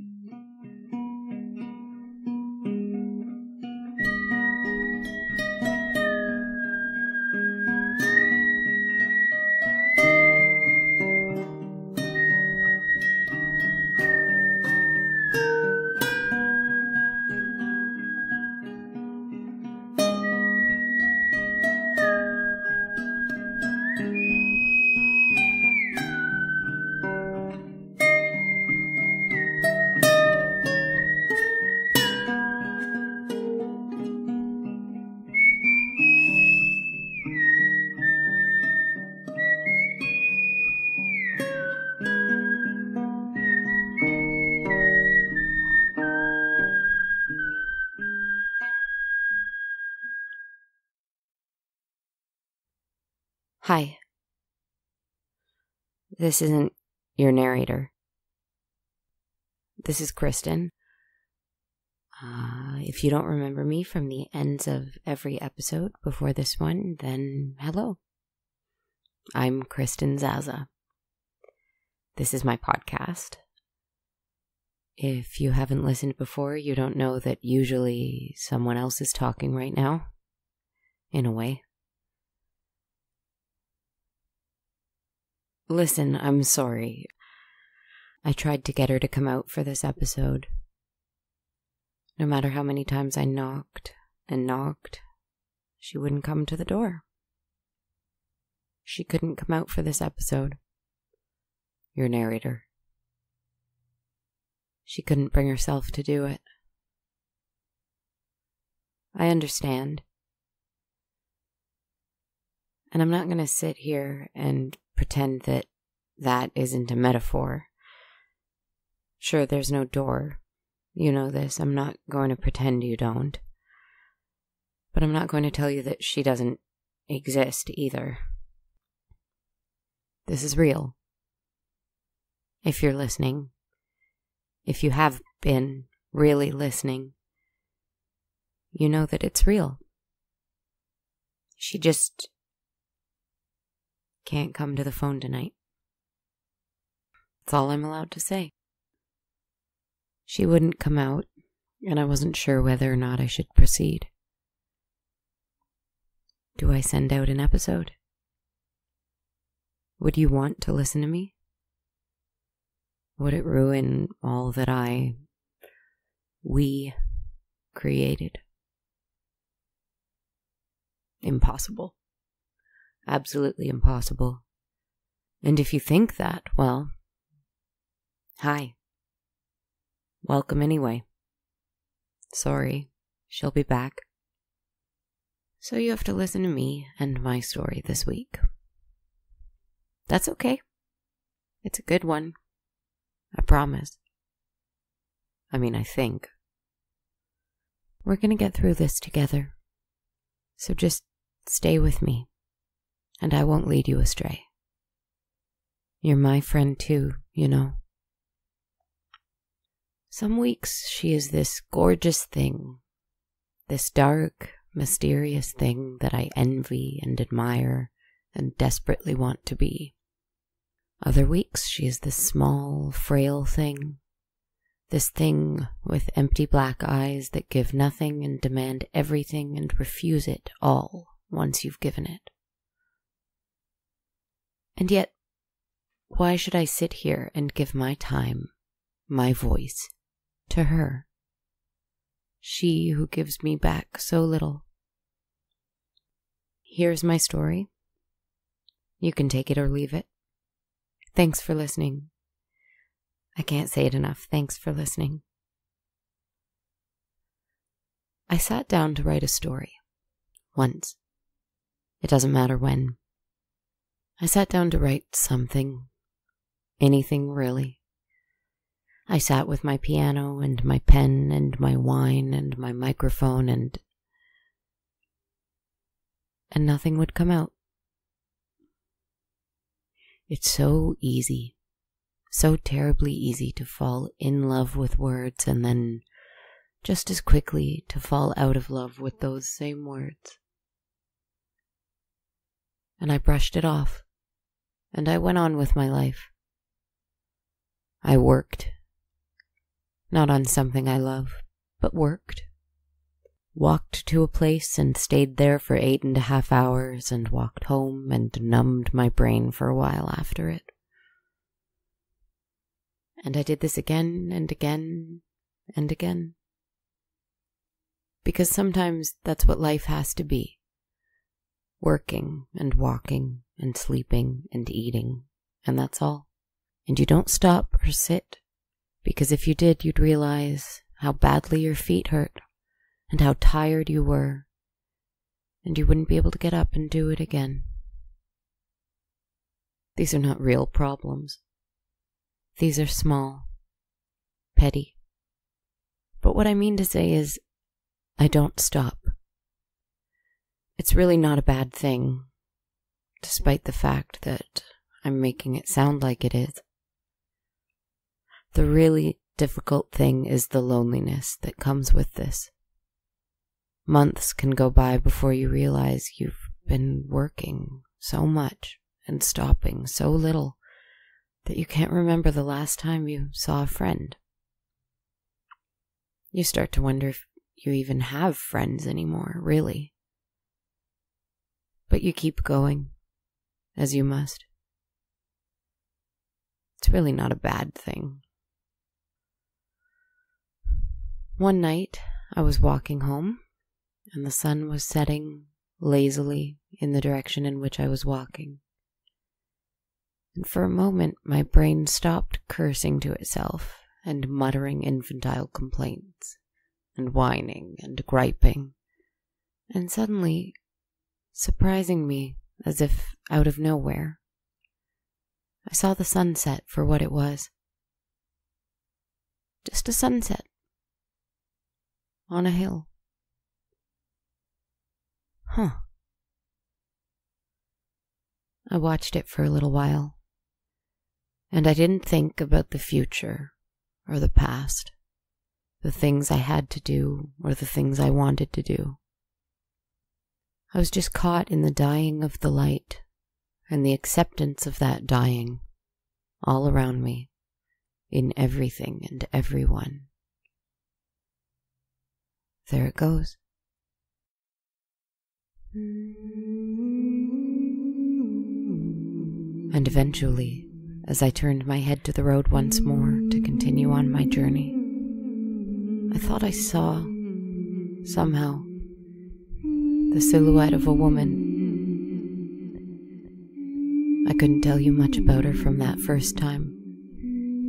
Mm-hmm. Hi. This isn't your narrator. This is Kristen. Uh, if you don't remember me from the ends of every episode before this one, then hello. I'm Kristen Zaza. This is my podcast. If you haven't listened before, you don't know that usually someone else is talking right now. In a way. Listen, I'm sorry. I tried to get her to come out for this episode. No matter how many times I knocked and knocked, she wouldn't come to the door. She couldn't come out for this episode. Your narrator. She couldn't bring herself to do it. I understand. And I'm not going to sit here and pretend that that isn't a metaphor. Sure, there's no door. You know this. I'm not going to pretend you don't. But I'm not going to tell you that she doesn't exist either. This is real. If you're listening, if you have been really listening, you know that it's real. She just can't come to the phone tonight. That's all I'm allowed to say. She wouldn't come out, and I wasn't sure whether or not I should proceed. Do I send out an episode? Would you want to listen to me? Would it ruin all that I, we, created? Impossible absolutely impossible. And if you think that, well, hi. Welcome anyway. Sorry, she'll be back. So you have to listen to me and my story this week. That's okay. It's a good one. I promise. I mean, I think. We're gonna get through this together. So just stay with me and I won't lead you astray. You're my friend too, you know. Some weeks she is this gorgeous thing, this dark, mysterious thing that I envy and admire and desperately want to be. Other weeks she is this small, frail thing, this thing with empty black eyes that give nothing and demand everything and refuse it all once you've given it. And yet, why should I sit here and give my time, my voice, to her? She who gives me back so little. Here's my story. You can take it or leave it. Thanks for listening. I can't say it enough. Thanks for listening. I sat down to write a story. Once. It doesn't matter when. I sat down to write something. Anything, really. I sat with my piano and my pen and my wine and my microphone and. and nothing would come out. It's so easy, so terribly easy to fall in love with words and then just as quickly to fall out of love with those same words. And I brushed it off and I went on with my life. I worked. Not on something I love, but worked. Walked to a place and stayed there for eight and a half hours and walked home and numbed my brain for a while after it. And I did this again and again and again. Because sometimes that's what life has to be working and walking and sleeping and eating, and that's all. And you don't stop or sit, because if you did, you'd realize how badly your feet hurt and how tired you were, and you wouldn't be able to get up and do it again. These are not real problems. These are small, petty. But what I mean to say is, I don't stop. It's really not a bad thing, despite the fact that I'm making it sound like it is. The really difficult thing is the loneliness that comes with this. Months can go by before you realize you've been working so much and stopping so little that you can't remember the last time you saw a friend. You start to wonder if you even have friends anymore, really. But you keep going, as you must. It's really not a bad thing. One night, I was walking home, and the sun was setting lazily in the direction in which I was walking. And for a moment, my brain stopped cursing to itself and muttering infantile complaints and whining and griping. And suddenly, surprising me as if out of nowhere, I saw the sunset for what it was. Just a sunset on a hill. Huh. I watched it for a little while, and I didn't think about the future or the past the things I had to do or the things I wanted to do. I was just caught in the dying of the light and the acceptance of that dying all around me, in everything and everyone. There it goes. And eventually, as I turned my head to the road once more to continue on my journey, I thought I saw, somehow, the silhouette of a woman. I couldn't tell you much about her from that first time,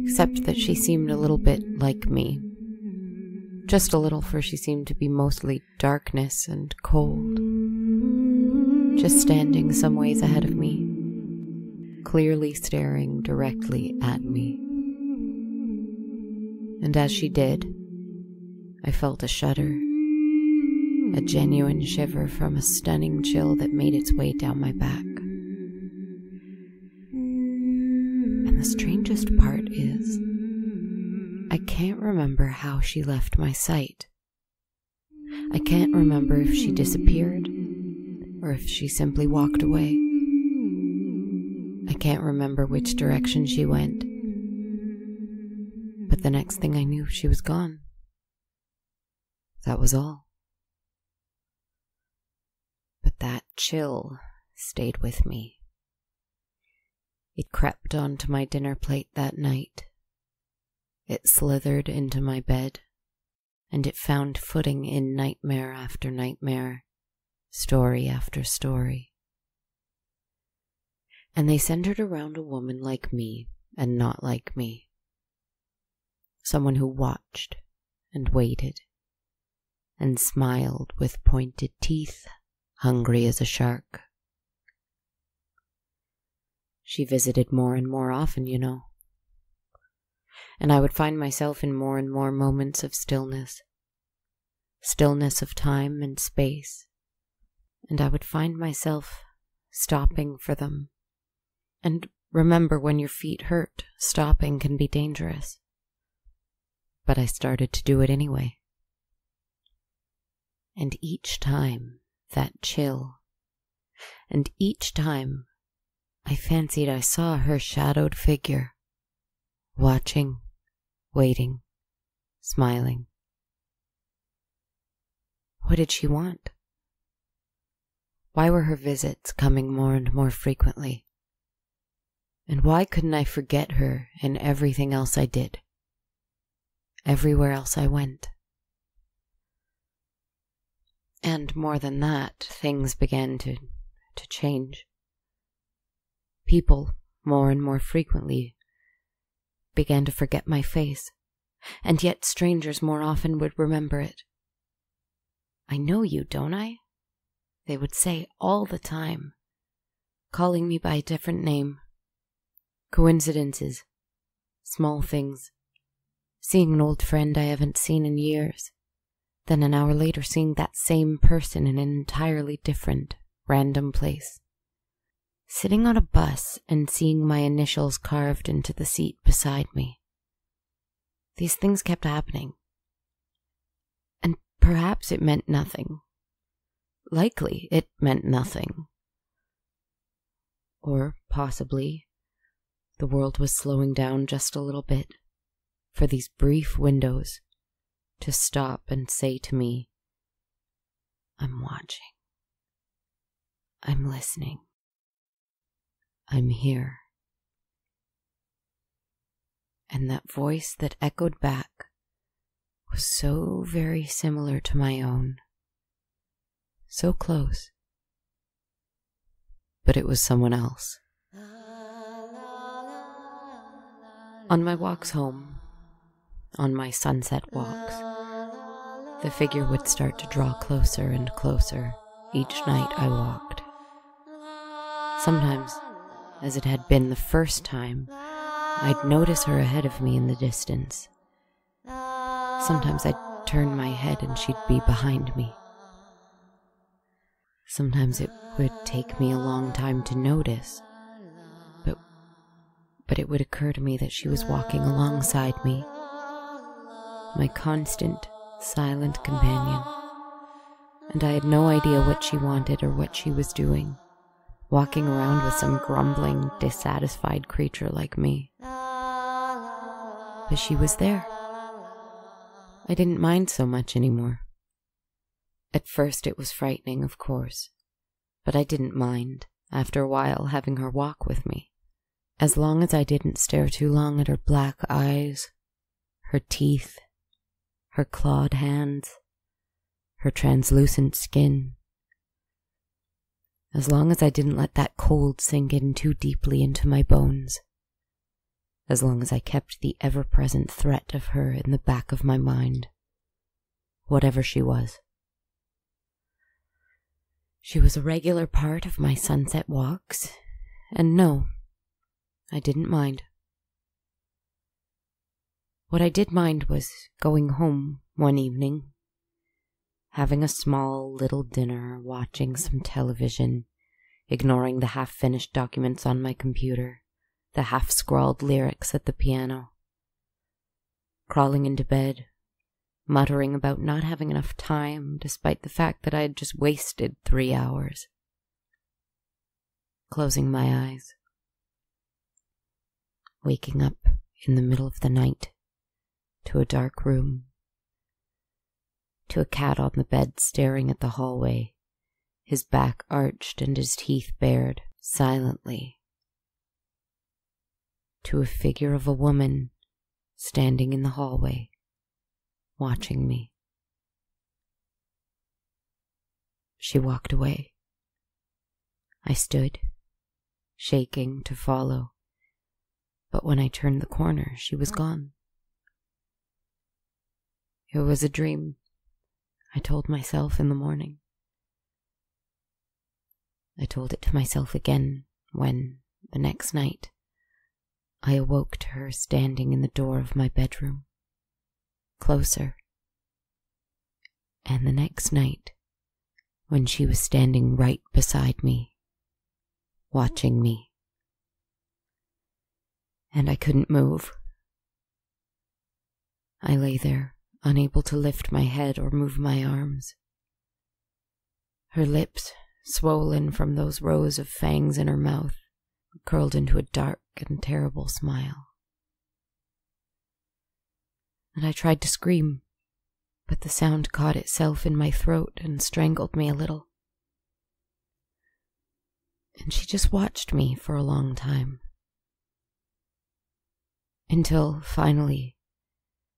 except that she seemed a little bit like me. Just a little, for she seemed to be mostly darkness and cold. Just standing some ways ahead of me, clearly staring directly at me. And as she did, I felt a shudder, a genuine shiver from a stunning chill that made its way down my back. And the strangest part is, I can't remember how she left my sight. I can't remember if she disappeared or if she simply walked away. I can't remember which direction she went. But the next thing I knew, she was gone. That was all. That chill stayed with me. It crept onto my dinner plate that night. It slithered into my bed, and it found footing in nightmare after nightmare, story after story. And they centered around a woman like me and not like me. Someone who watched and waited and smiled with pointed teeth, hungry as a shark. She visited more and more often, you know. And I would find myself in more and more moments of stillness, stillness of time and space, and I would find myself stopping for them. And remember, when your feet hurt, stopping can be dangerous. But I started to do it anyway. And each time that chill, and each time I fancied I saw her shadowed figure, watching, waiting, smiling. What did she want? Why were her visits coming more and more frequently? And why couldn't I forget her in everything else I did? Everywhere else I went. And more than that, things began to, to change. People, more and more frequently, began to forget my face, and yet strangers more often would remember it. I know you, don't I? They would say all the time, calling me by a different name. Coincidences, small things, seeing an old friend I haven't seen in years, then an hour later seeing that same person in an entirely different, random place. Sitting on a bus and seeing my initials carved into the seat beside me. These things kept happening. And perhaps it meant nothing. Likely it meant nothing. Or possibly the world was slowing down just a little bit for these brief windows to stop and say to me, I'm watching. I'm listening. I'm here. And that voice that echoed back was so very similar to my own. So close. But it was someone else. On my walks home, on my sunset walks, the figure would start to draw closer and closer each night I walked. Sometimes, as it had been the first time, I'd notice her ahead of me in the distance. Sometimes I'd turn my head and she'd be behind me. Sometimes it would take me a long time to notice, but, but it would occur to me that she was walking alongside me, my constant, silent companion, and I had no idea what she wanted or what she was doing, walking around with some grumbling, dissatisfied creature like me. But she was there. I didn't mind so much anymore. At first it was frightening, of course, but I didn't mind, after a while, having her walk with me. As long as I didn't stare too long at her black eyes, her teeth, her clawed hands, her translucent skin. As long as I didn't let that cold sink in too deeply into my bones. As long as I kept the ever present threat of her in the back of my mind. Whatever she was. She was a regular part of my sunset walks, and no, I didn't mind. What I did mind was going home one evening, having a small little dinner, watching some television, ignoring the half finished documents on my computer, the half scrawled lyrics at the piano, crawling into bed, muttering about not having enough time despite the fact that I had just wasted three hours, closing my eyes, waking up in the middle of the night to a dark room, to a cat on the bed staring at the hallway, his back arched and his teeth bared, silently, to a figure of a woman standing in the hallway, watching me. She walked away. I stood, shaking to follow, but when I turned the corner, she was gone. It was a dream, I told myself in the morning. I told it to myself again when, the next night, I awoke to her standing in the door of my bedroom, closer. And the next night, when she was standing right beside me, watching me. And I couldn't move. I lay there, unable to lift my head or move my arms. Her lips, swollen from those rows of fangs in her mouth, curled into a dark and terrible smile. and I tried to scream, but the sound caught itself in my throat and strangled me a little. And she just watched me for a long time. Until finally,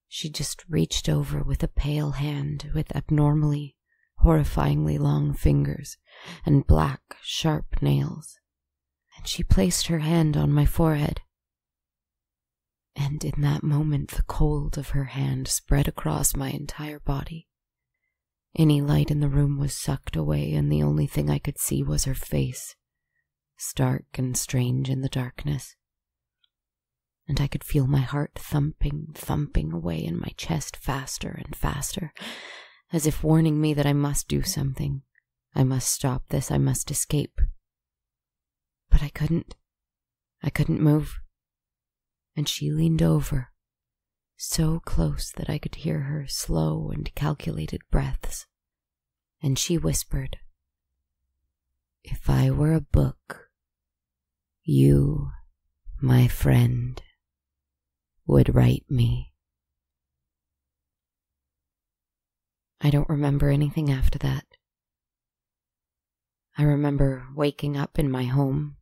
she just reached over with a pale hand with abnormally, horrifyingly long fingers and black, sharp nails, and she placed her hand on my forehead and in that moment the cold of her hand spread across my entire body. Any light in the room was sucked away, and the only thing I could see was her face, stark and strange in the darkness. And I could feel my heart thumping, thumping away in my chest faster and faster, as if warning me that I must do something. I must stop this, I must escape. But I couldn't. I couldn't move and she leaned over, so close that I could hear her slow and calculated breaths, and she whispered, If I were a book, you, my friend, would write me. I don't remember anything after that. I remember waking up in my home.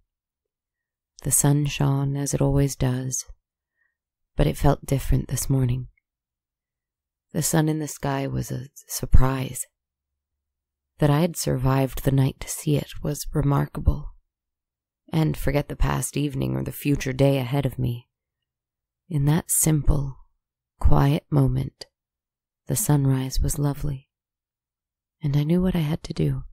The sun shone as it always does, but it felt different this morning. The sun in the sky was a surprise. That I had survived the night to see it was remarkable. And forget the past evening or the future day ahead of me. In that simple, quiet moment, the sunrise was lovely. And I knew what I had to do.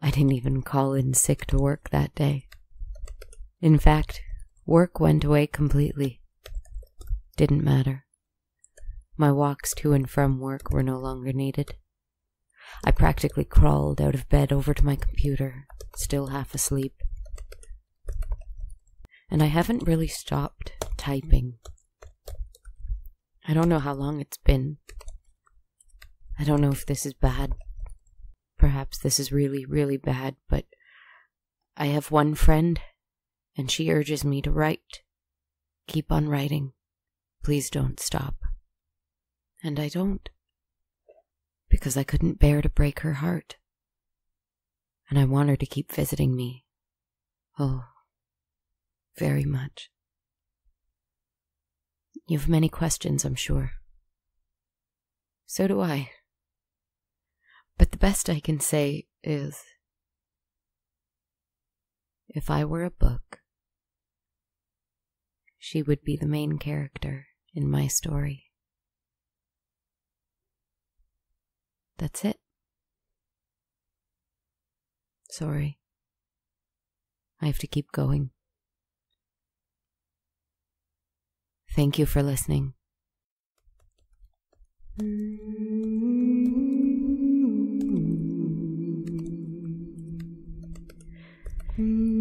I didn't even call in sick to work that day. In fact, work went away completely. Didn't matter. My walks to and from work were no longer needed. I practically crawled out of bed over to my computer, still half asleep. And I haven't really stopped typing. I don't know how long it's been. I don't know if this is bad. Perhaps this is really, really bad, but I have one friend and she urges me to write. Keep on writing. Please don't stop. And I don't. Because I couldn't bear to break her heart. And I want her to keep visiting me. Oh, very much. You've many questions, I'm sure. So do I. But the best I can say is if I were a book, she would be the main character in my story. That's it. Sorry. I have to keep going. Thank you for listening. Right,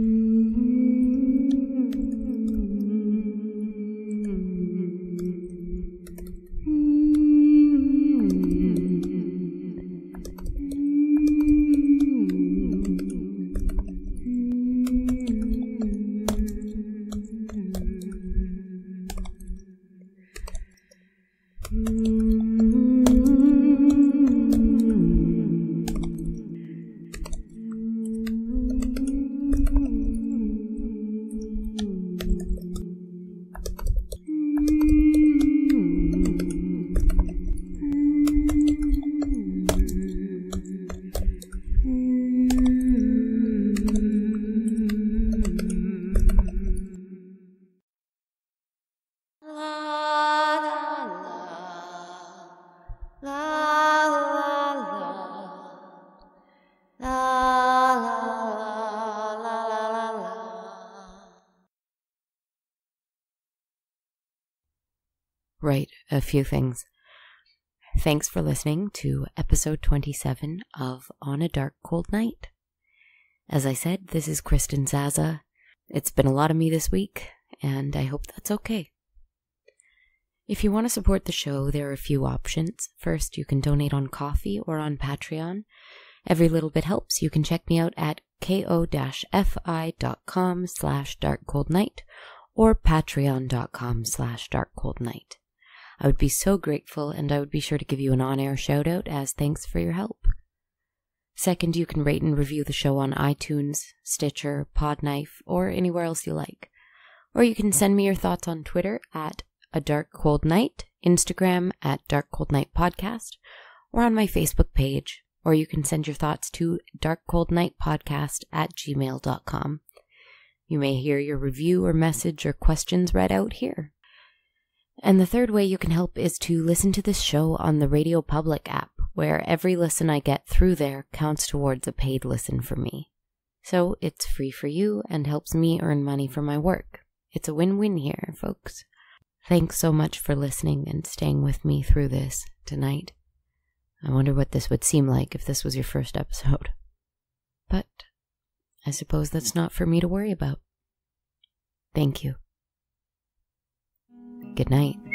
a few things. Thanks for listening to episode 27 of On a Dark Cold Night. As I said, this is Kristen Zaza. It's been a lot of me this week, and I hope that's okay. If you want to support the show, there are a few options. First, you can donate on Ko-fi or on Patreon. Every little bit helps. You can check me out at ko-fi.com slash darkcoldnight or patreon.com slash darkcoldnight. I would be so grateful and I would be sure to give you an on air shout out as thanks for your help. Second, you can rate and review the show on iTunes, Stitcher, Podknife, or anywhere else you like. Or you can send me your thoughts on Twitter at a dark cold night, Instagram at dark cold night podcast, or on my Facebook page. Or you can send your thoughts to darkcoldnightpodcast at gmail.com. You may hear your review or message or questions read out here. And the third way you can help is to listen to this show on the Radio Public app, where every listen I get through there counts towards a paid listen for me. So it's free for you and helps me earn money for my work. It's a win win here, folks. Thanks so much for listening and staying with me through this tonight. I wonder what this would seem like if this was your first episode. But I suppose that's not for me to worry about. Thank you. Good night.